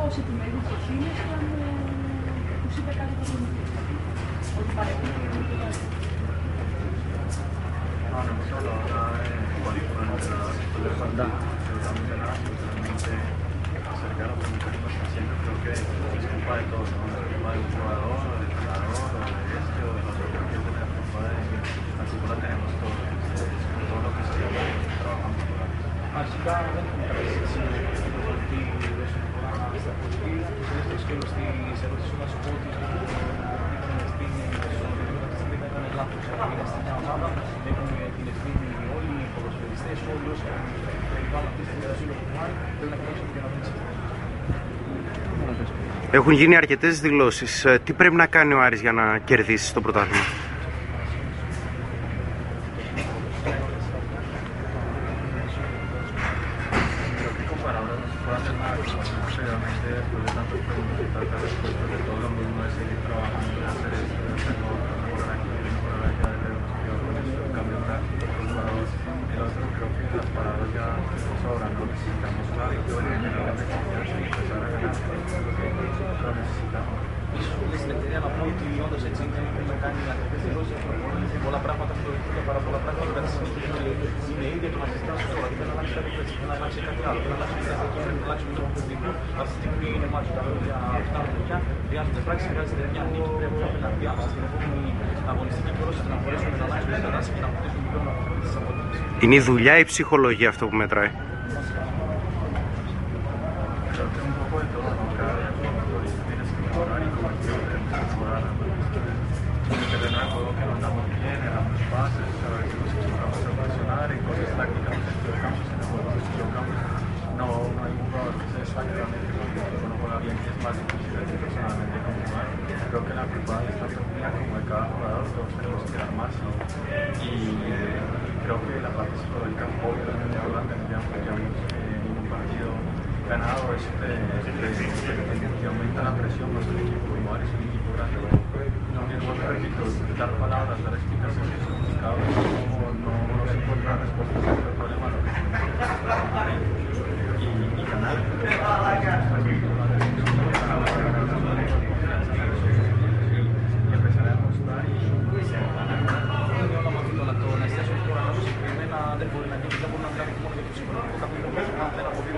πώς επιμελείς εκείνες όταν ε, τους είπε κάτι το Ότι παρέχουν No, non solo, ora è qualcuno delle partite, seguramente nasce, seguramente cercare comunque di pasar siempre creo que es culpa de todos, ¿no? Es culpa del jugador, del entrenador, o de este o del otro, creo que es de la culpa de la culpa la tenemos todos, es todo lo que se llama trabajando por ahí. Αρχικά στο σκέλος της ερώτησης να σου πω ότι ήταν λάθος. Είναι στην μια ομάδα, έχουμε την ευθύνη όλοι οι ποδοσφαιριστές, όλοι όσοι περιβάλλουν αυτής της στιγμή το σύλλογο του Μάρη, πρέπει να καταλήξουν και να βρουν Έχουν γίνει αρκετές δηλώσεις. Ε, Τι πρέπει να κάνει ο Άρης για να κερδίσει το πρωτάθλημα; hacer una pues, después de tantos preguntas y tantas respuestas de todo de seguir. Να αλλάξει κάτι άλλο, δεν να αλλάξει κάτι άλλο, δεν να αλλάξει το παιχνίδι. Αυτή τη στιγμή είναι μάτι τα χρόνια φτάνουν πια, χρειάζονται πράξη, χρειάζεται μια νίκη, πρέπει να απέναντι άμεσα στην επόμενη αγωνιστική πρόση να μπορέσουμε να αλλάξουμε την κατάσταση και να αποκτήσουμε πλέον τις αποτέλεσμα. Είναι η δουλειά ή η ψυχολογία αυτό που μετράει. Creo jugador que realmente no juega bien, que es más difícil de personalmente conjugar. Creo que la culpa es tanto mía como de cada jugador, todos tenemos que dar más y, y creo que la parte psicológica obviamente es importante, no llevamos eh, ningún partido ganado, eso te, te, te, aumenta la presión más el equipo, igual es un equipo grande, no te repito, dar palabras, dar δεν μπορεί να γίνει, δεν μπορεί να κάνει μόνο για το συγκεκριμένο κάποιο πράγμα, δεν αποδίδει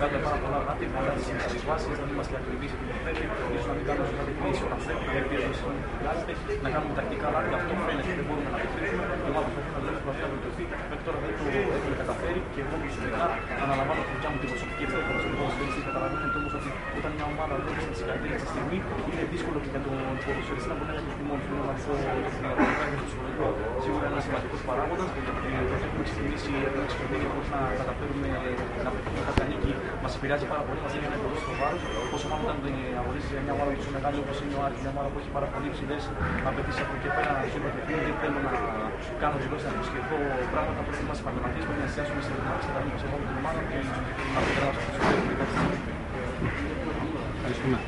Κάντε πάρα πολλά λάθη, πολλά τις βάσεις, να μην είμαστε ακριβείς επί του πρέπει, ίσως να μην κάνουμε σωστά την κρίση όταν πρέπει, να μην πιέζουμε που χρειάζεται, να κάνουμε τακτικά λάθη, αυτό φαίνεται, δεν μπορούμε να το κρίνουμε, η ομάδα προσπαθεί να δουλέψει προσπαθεί να βελτιωθεί, μέχρι τώρα δεν το έχουμε καταφέρει και εγώ προσωπικά αναλαμβάνω τη δικιά μου την προσωπική ευθύνη όπως ο όταν μια ομάδα δεν είναι στις καλύτερες στη στιγμή, είναι δύσκολο και για τον ποδοσφαιριστή να μπορεί να έχει μόνος του να το Σίγουρα είναι ένας σημαντικός παράγοντας γιατί το ότι έχουμε ξεκινήσει έχουμε ξεκινήσει χωρίς να καταφέρουμε να πετύχουμε κάποια νίκη μας επηρεάζει πάρα πολύ, μας δίνει ένα πολύ στο βάρος. Όσο μάλλον όταν αγωνίζει μια ομάδα τόσο μεγάλη όπως είναι ο Άρης, μια ομάδα που έχει πάρα πολύ υψηλές απαιτήσεις από εκεί και πέρα στο παιχνίδι, δεν θέλω να κάνω δηλώσει να επισκεφθώ πράγματα που είμαστε επαγγελματίε, πρέπει να εστιάσουμε σε δυνάμει και τα νίκη σε όλη την ομάδα και να περάσουμε στο τέλο. Come on.